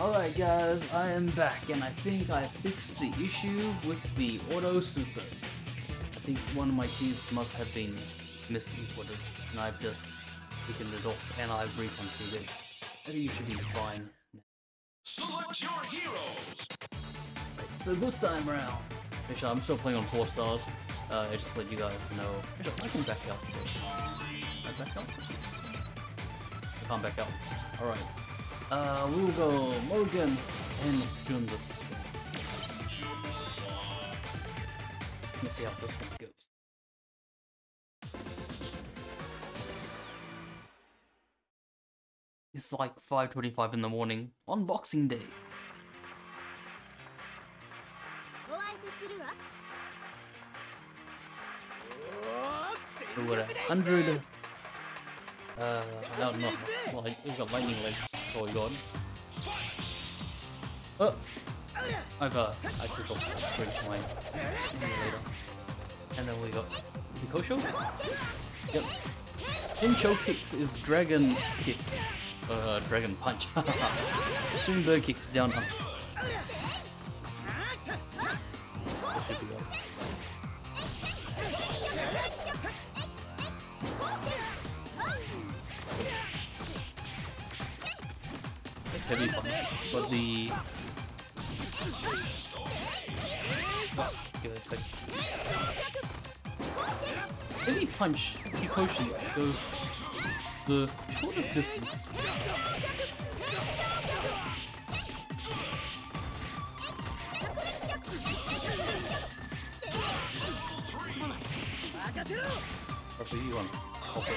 Alright guys, I am back and I think I fixed the issue with the auto supers. I think one of my keys must have been misinputted and I've just taken it off and I've reconfigured it. I think it should be fine. Select your heroes. Right, so this time around, actually I'm still playing on 4 stars, uh, I just let you guys know. Actually, I can back out. Can I back out? I can't back out. Alright uh, we'll go Morgan and Doomless. Let's see how this one goes. It's like 5.25 in the morning on Boxing Day. We're at 100. Uh, don't know. well, we got lightning legs got. Oh! I've, uh, I took off my emulator. And then we got Kikosho? Yep. Shincho kicks is dragon kick. Uh, dragon punch. Soon kicks down. But the give it a sec. Heavy punch Kikoshi goes the shortest distance. Or you want also.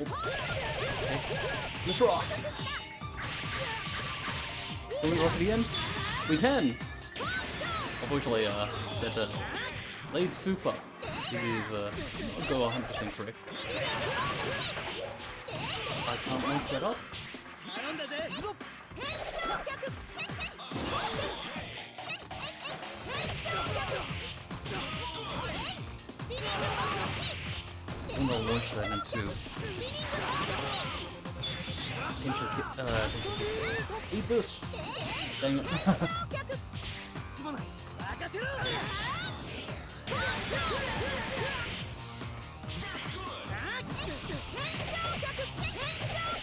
Oops. Okay. Let's rock. Can we rock it again? We can! Unfortunately, uh, that uh, Blade Super is uh, not go 100% correct. I can't launch that up. I'm gonna launch that into Uh, Eat this! Dang it.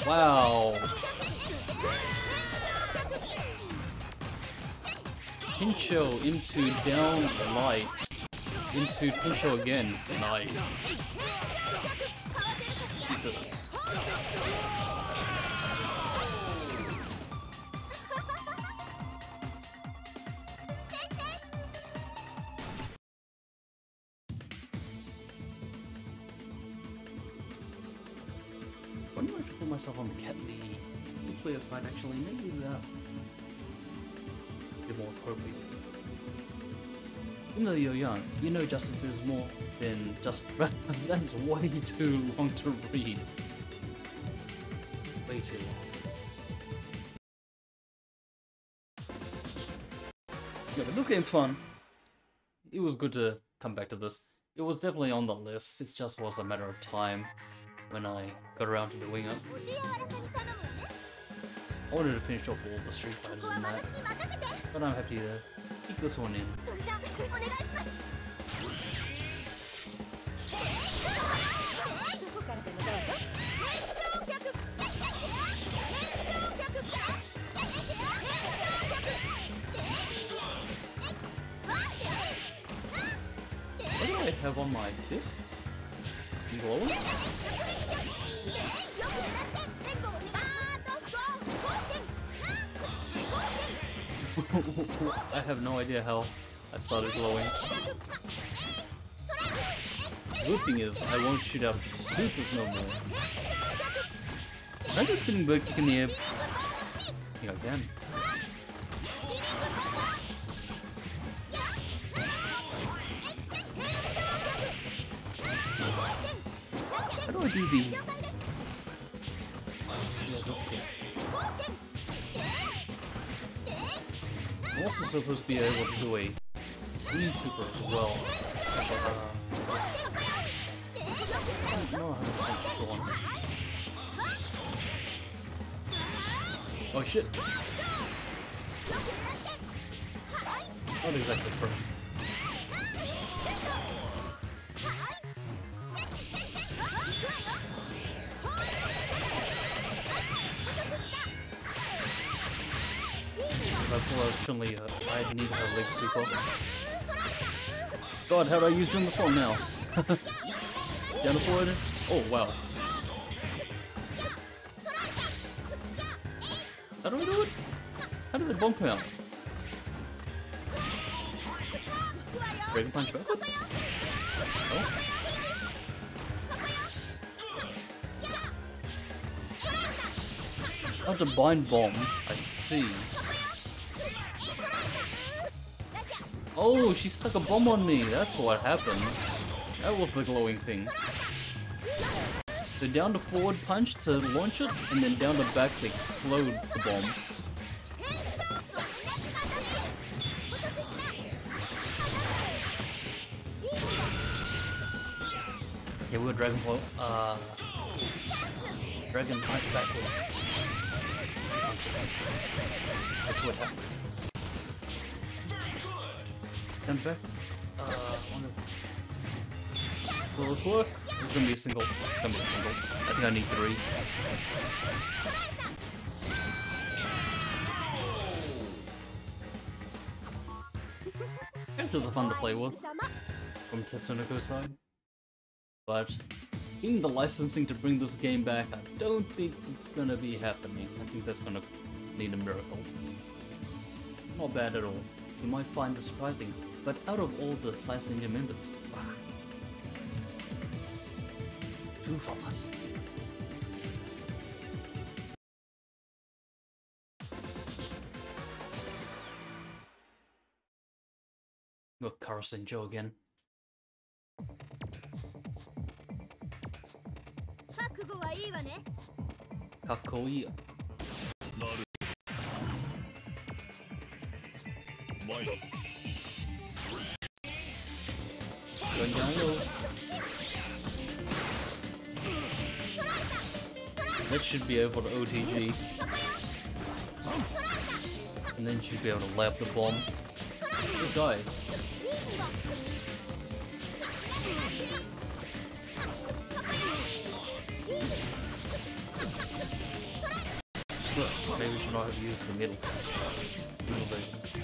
wow! Pincho into down light. Into Pincho again. Nice. Nuclear side actually? Maybe uh, that would be more appropriate. Even though you're young, you know justice is more than just that is way too long to read. Way too long. Yeah, but this game's fun. It was good to come back to this. It was definitely on the list, it just was a matter of time when I got around to doing it. I wanted to finish off all the Street Fighters in that, but I'm happy to kick this one in. What do I have on my fist? Glow? I have no idea how I started glowing. Good thing is, I won't shoot out supers no more. Can I just spinning bird kick in the air? I can. How do I do the... Yeah. I'm also supposed to be able to do a team super as well. Uh, I'm not 100% sure on that. Oh shit. Not exactly perfect. Unfortunately, uh, I need her leg super. God, how do I use Jumbo Song now? Down forward. Oh wow. How do I do it? How did the bomb come out? Dragon Punch backwards? Oh. To bind bomb. I see. Oh, she stuck a bomb on me. That's what happened. That was the glowing thing. The down to forward punch to launch it, and then down to back to explode the bomb. Okay, we're Dragon Ball. Uh, Dragon Punch backwards. That's what happens. Uh, work? It's gonna be a single. It's gonna be a single. I think I need three. Characters are fun to play with from Tatsunoko's side. But getting the licensing to bring this game back, I don't think it's gonna be happening. I think that's gonna need a miracle. Not bad at all. You might find this surprising, but out of all the Science Ninja members, wow. Too fast. Got Carson Joe again. 覚悟 That should be able to OTG. And then should be able to lay up the bomb. Good guy. Maybe we should not have used the middle. Middle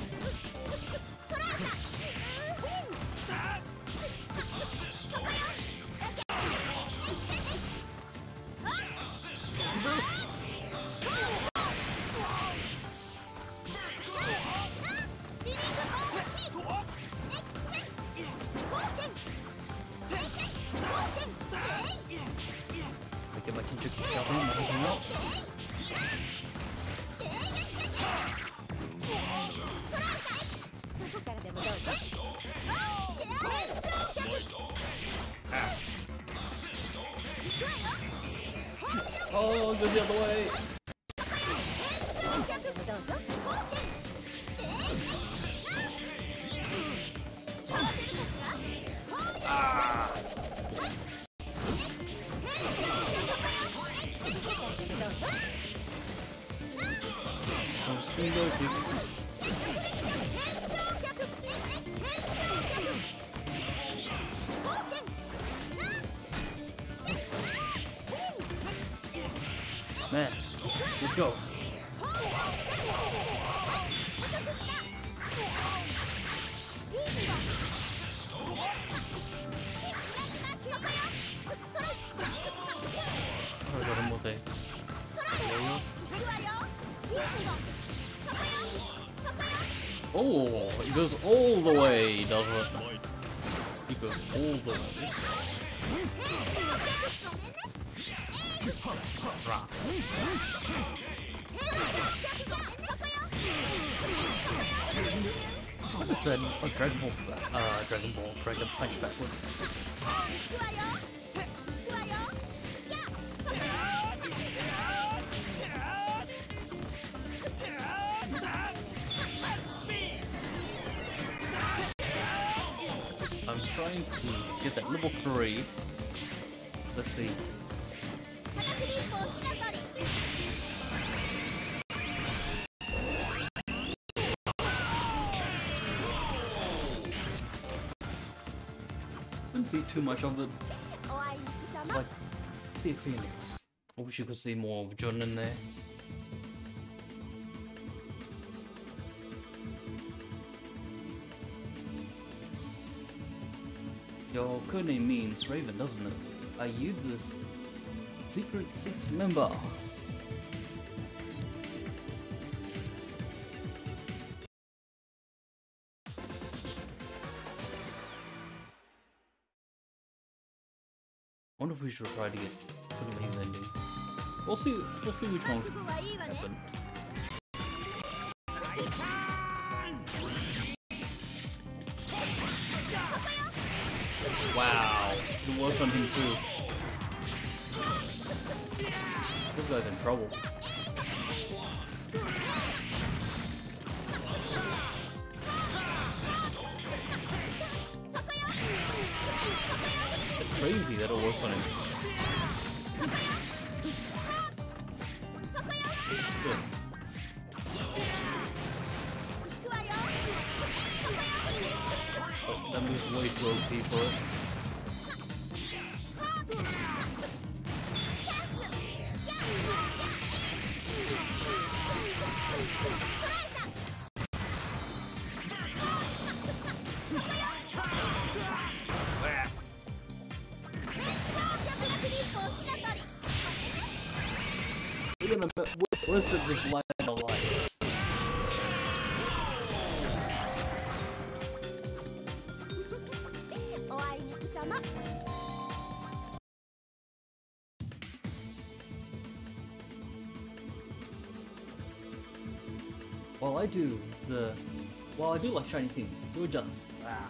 Man, let's go. Oh, Dragon Ball, uh, Dragon Ball, Dragon Punch backwards. I'm trying to get that level 3. Let's see. too much of it. It's like, see Phoenix. I wish you could see more of John in there. Your code name means Raven, doesn't it? Are you the Secret Six member? should try to get Tsukumi's ending. We'll see. We'll see which ones happen. Wow, it works on him too. This guy's in trouble. It's crazy that it works on him. Oh, that moves really slow, people. Listen to this light the lights. While I do the... While I do like shiny things, You're just Ah.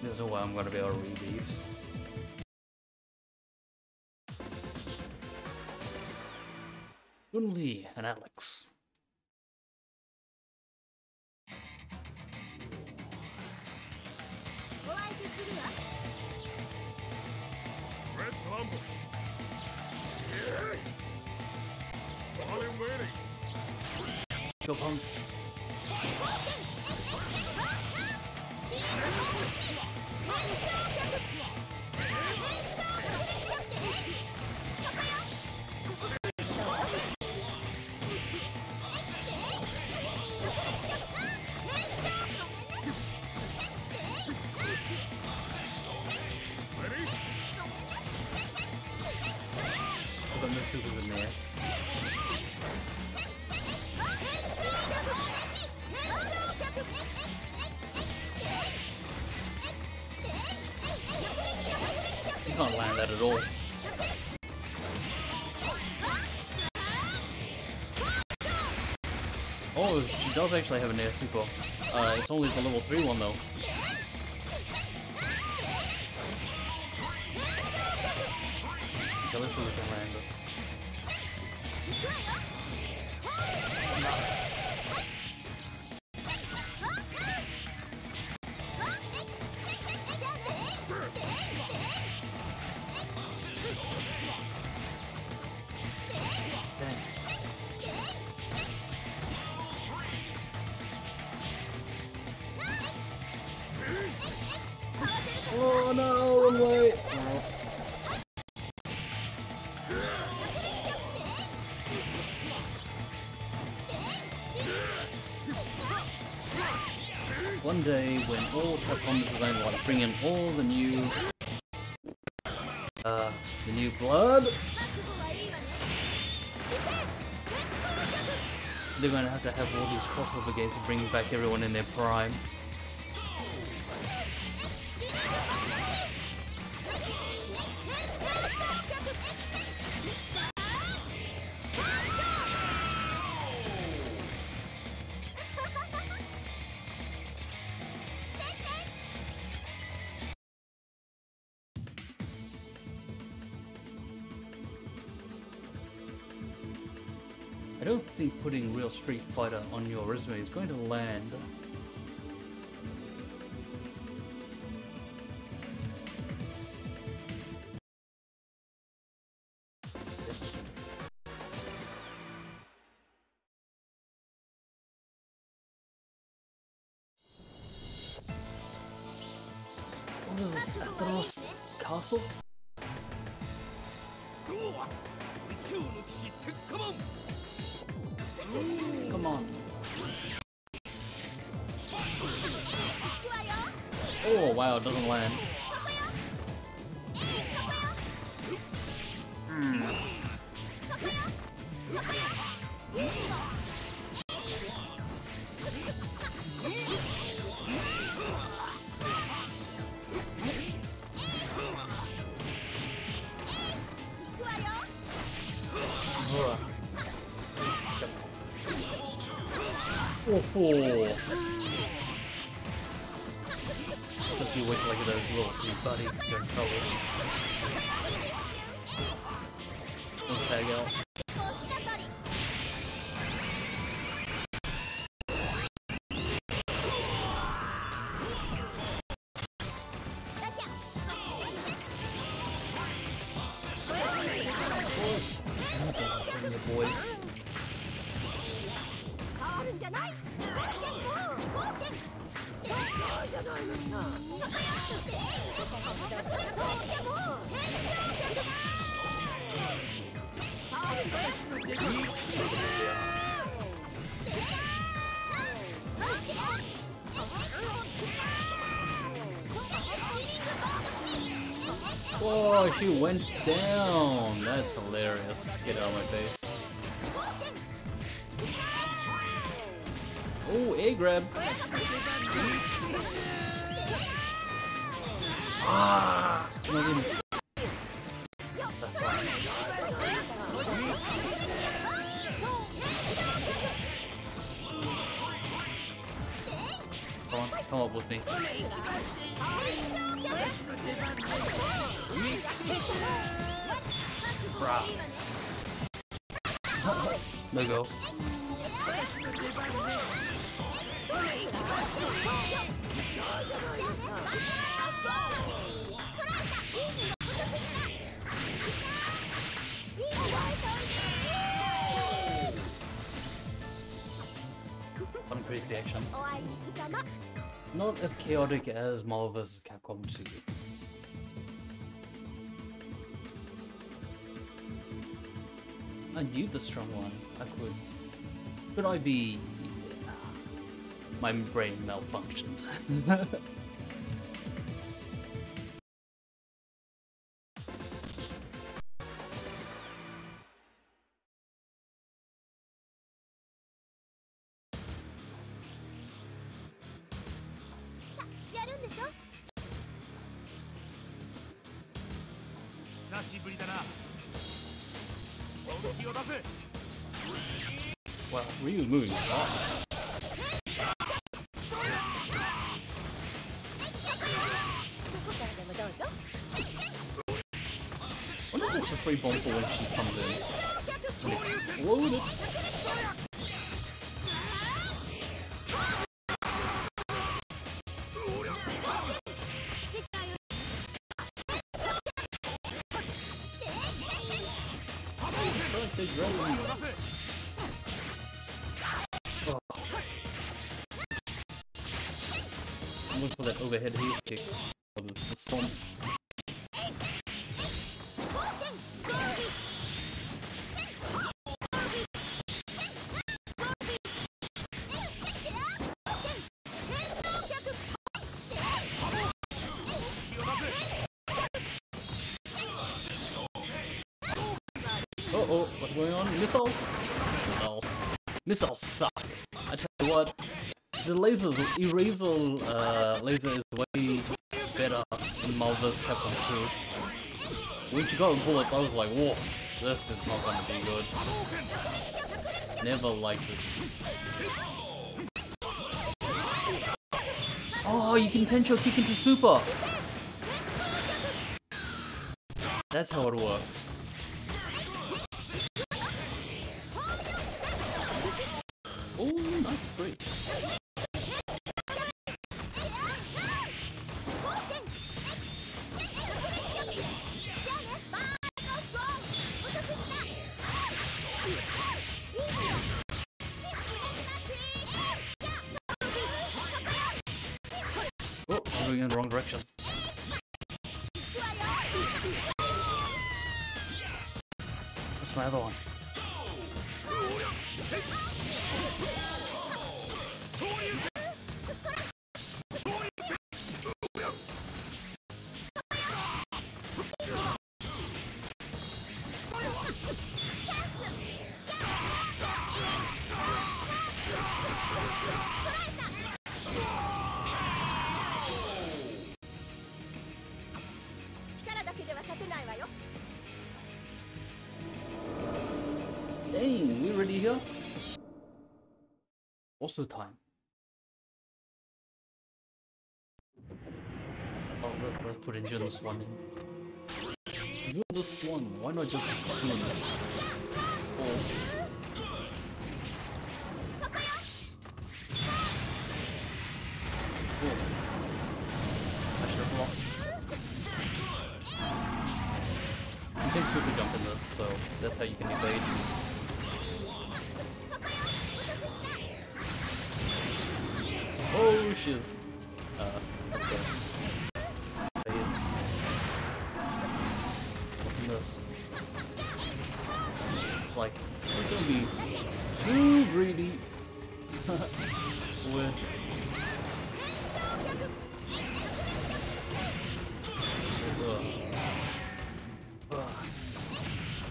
This is why I'm gonna be able to read these. Lee and Alex. You can't land that at all. Oh, she does actually have an air super. Uh, it's only the level 3 one though. See can land this. One day, when all Capcom is going to want to bring in all the new, uh, the new blood, they're going to have to have all these crossover games to bring back everyone in their prime. Street Fighter on your resume. Is going to land. Castle? Come on. Oh wow, it doesn't land. Hmm. Oh, oh. Just you wait till I get those little three buddy they're in trouble. Don't tag out. Bring the boys. Oh, she went down! That's hilarious. Get out of my face. Oh, A grab! Ah! It's. Come on, come up with me. Bruh. no go. Fun crazy action. Not as chaotic as Marvel vs. Capcom 2. I knew the strong one. I could. Could I be? My brain malfunctioned. I wonder if it's a free bomb for when she comes in. And explode it. Oh, what's going on? Missiles? Missiles. Missiles suck. I tell you what, the laser, the eraser uh, laser is way better than Marvel vs. Capcom 2. When she got the bullets, I was like, whoa, this is not gonna be good. Never liked it. Oh, you can Tencho kick into super! That's how it works. Nice. Oh, I'm going in the wrong direction. What's my other one? Also time. Oh, let's, let's put Engine the Swan in. Engine the Swan, why not just clean it? Greedy.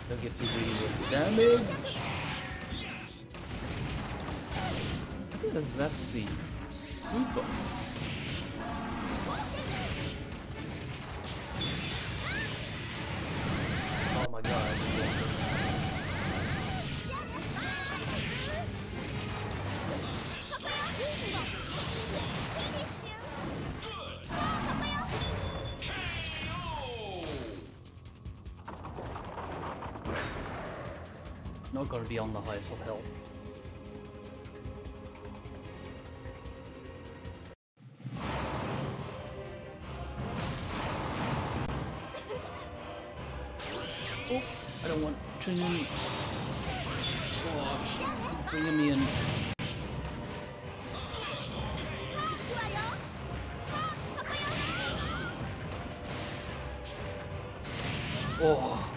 Don't get too greedy with damage. I think that zaps the super. Oh, I don't want Trinity. Oh, bringing me in. Oh,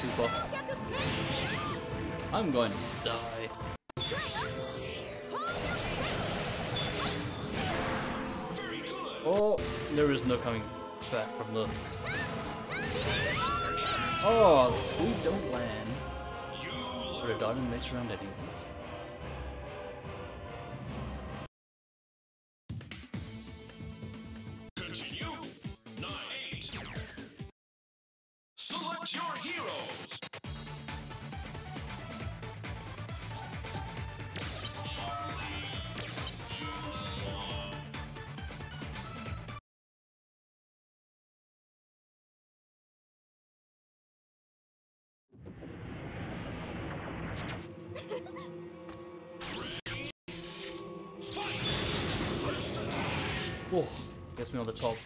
Super. I'm going to die. Oh, there is no coming back from this. Oh, the sweep don't land. But a diamond next round anyways. Select your heroes. Oh, gets me on the top.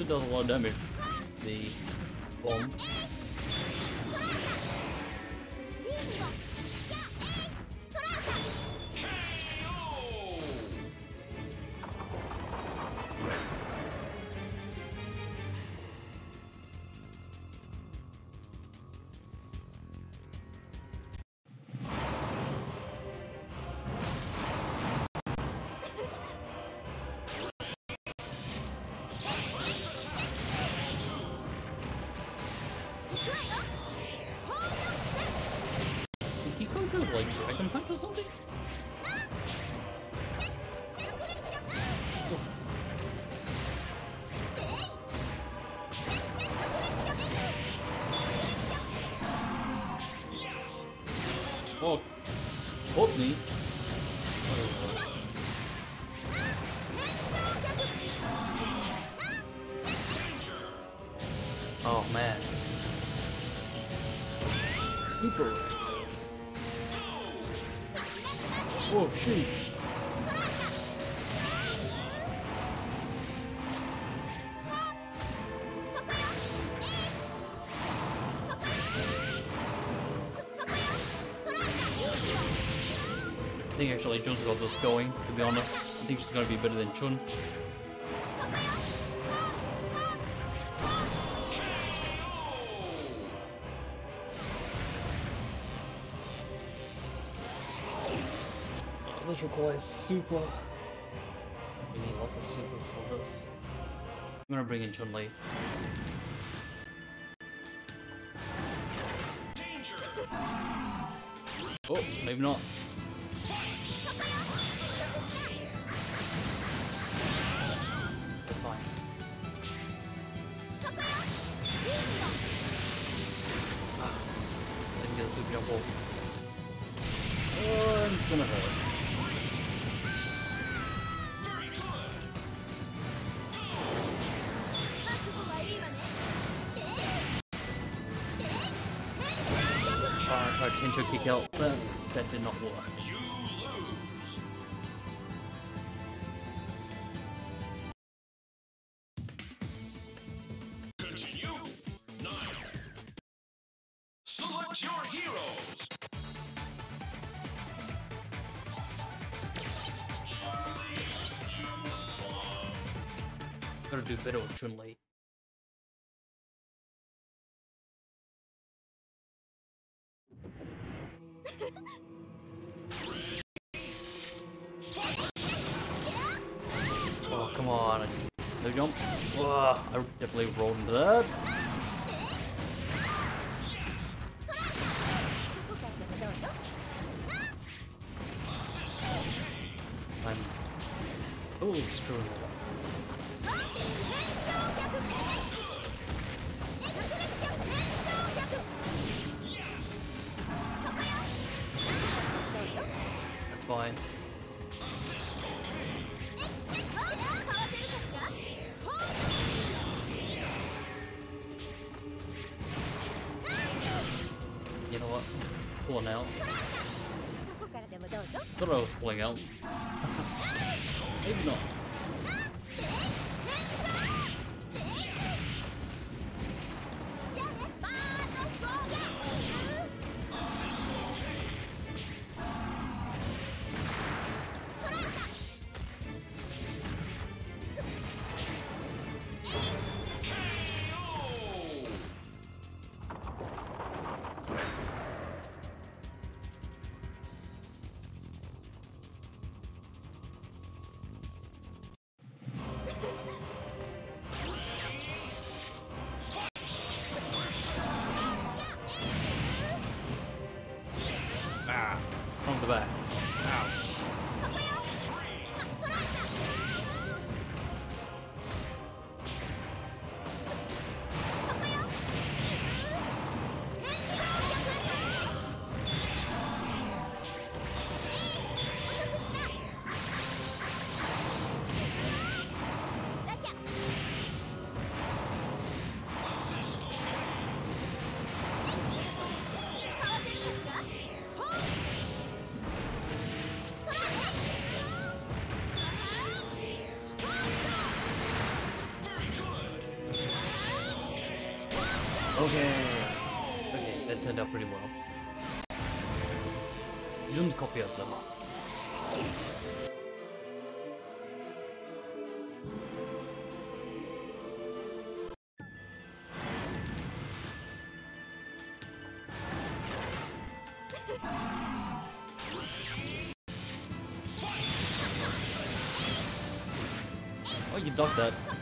It does a lot of damage. The bomb. Oh man. Super right. Oh shoot. I think actually Jun's got this going, to be honest. I think she's gonna be better than Chun. This requires super. We need lots of supers for this. I'm gonna bring in Chun Li. Oh, maybe not. That's fine. Ah, didn't get a super jump ball. Oh, I'm gonna hurt. Tencho kick out, but that did not work. Gotta do better with Chun old school. That's fine. You know what? Pulling out. Thought I was pulling out. You ducked that.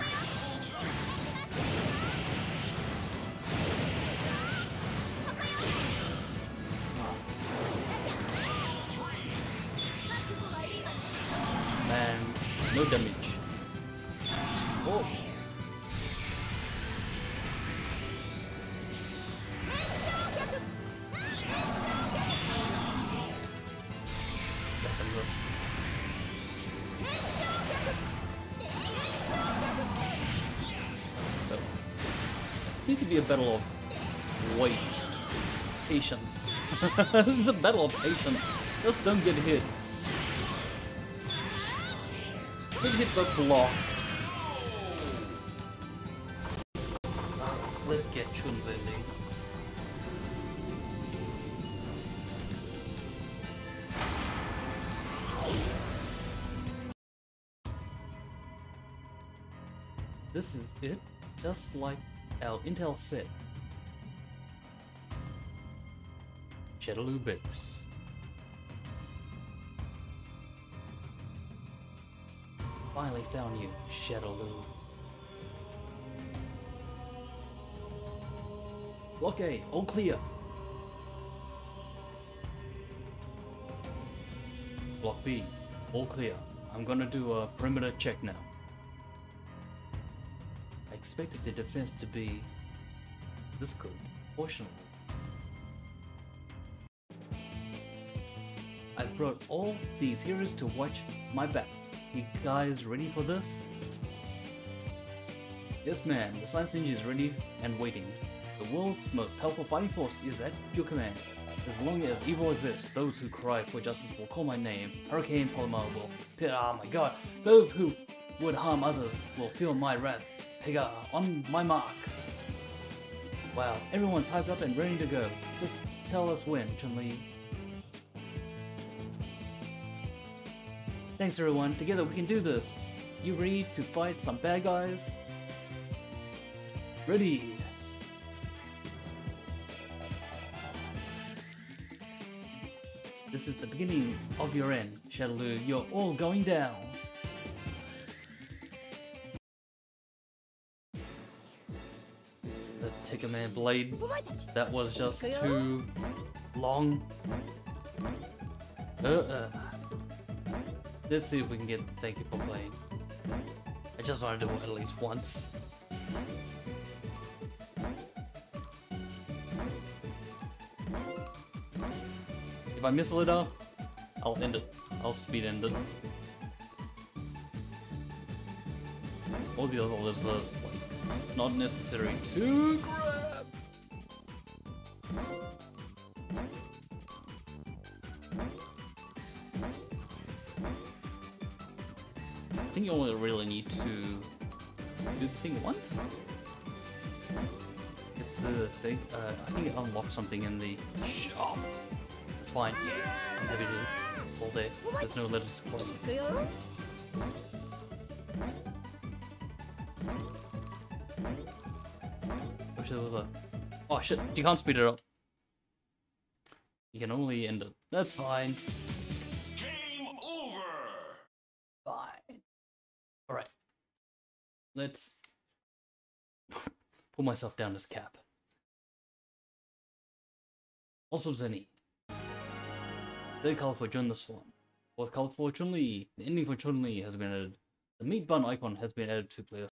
Battle of wait, patience. the battle of patience. Just don't get hit. Get hit the block. Let's get Chun's ending. This is it, just like our Intel said. Shadaloo base. Finally found you, Shadaloo. Block A, all clear. Block B, all clear. I'm gonna do a perimeter check now. Expected the defense to be this good, fortunately. I brought all these heroes to watch my back. You guys ready for this? Yes man, the Science Ninja is ready and waiting. The world's most powerful fighting force is at your command. As long as evil exists, those who cry for justice will call my name. Hurricane Polymar will oh my god. Those who would harm others will feel my wrath. Pega on my mark. Wow, everyone's hyped up and ready to go. Just tell us when, Chun-Li. Thanks everyone, together we can do this. You ready to fight some bad guys? Ready. This is the beginning of your end, Shadaloo. You're all going down. Tekkaman Blade. That was just too long. Uh, uh. Let's see if we can get thank you for playing. I just want to do it at least once. If I miss a little, I'll end it. I'll speed end it. All the other lives is like not necessary to you only really need to do the thing once. Get the thing. Uh, I think it unlocks something in the shop. It's fine. I'm happy to all day. There's no letters. Oh shit, you can't speed it up. You can only end it. That's fine. Let's pull myself down as cap. Also Zenny. Third color for Jun the Swan. Fourth color for Chun-Li. The ending for Chun-Li has been added. The meat bun icon has been added to players.